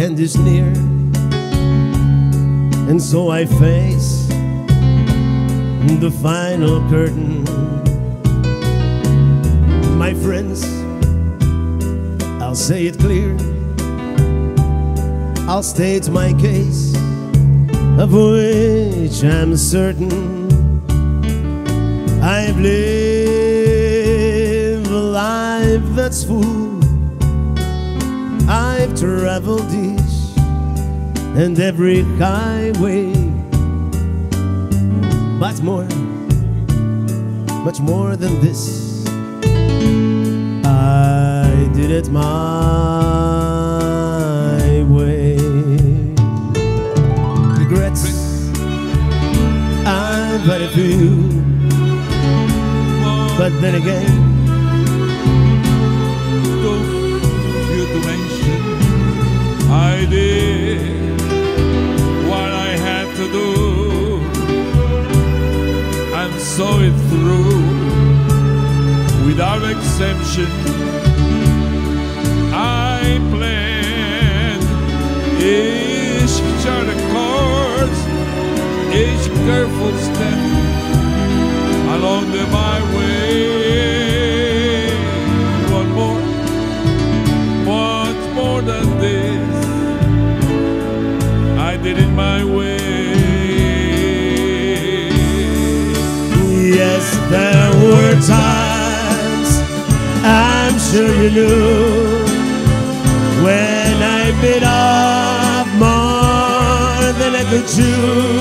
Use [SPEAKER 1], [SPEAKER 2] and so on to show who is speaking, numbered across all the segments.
[SPEAKER 1] end is near, and so I face the final curtain. My friends, I'll say it clear. I'll state my case, of which I'm certain. I've lived a life that's full. I've traveled each and every highway, but more, much more than this. I did it my way. Regrets, I've had a few, but then again,
[SPEAKER 2] saw it through without exception. I planned each charted course, each careful step along the my
[SPEAKER 1] times I'm sure you knew when I bit off more than I could chew.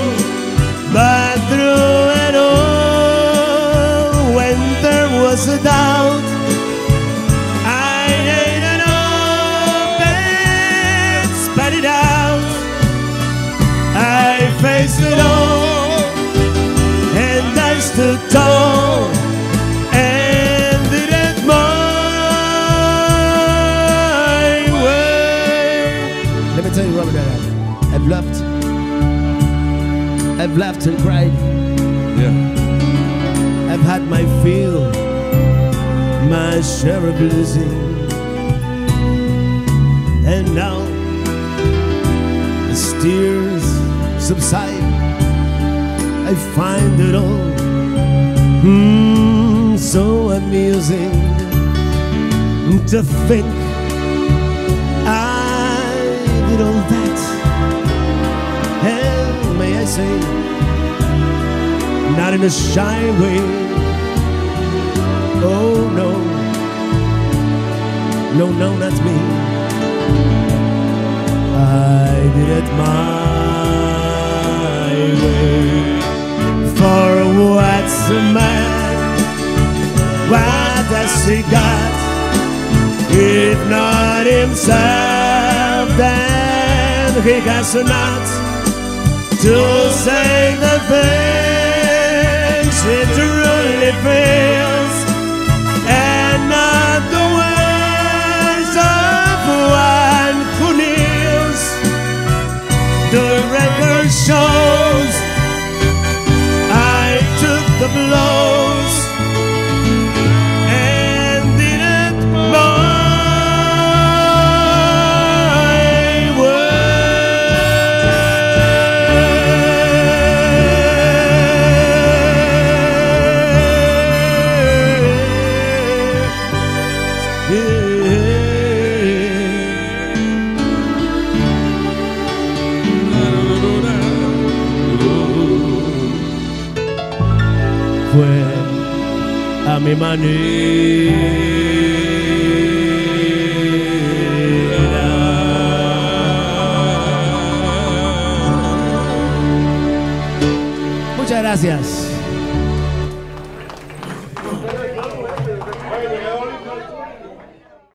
[SPEAKER 1] But through it all, when there was a doubt, I spat it out. I faced it all and I stood tall I've laughed and cried.
[SPEAKER 2] Yeah.
[SPEAKER 1] I've had my fill, my share of losing, and now as tears subside, I find it all mm, so amusing to think I did all that. Say, not in a shy way. Oh no, no, no, not me. I did it my way. For what's a man? What does he got? If not himself, then he has not to say the things he truly feels and not the words of one who kneels. The record shows I took the blows A mi manera. Muchas gracias.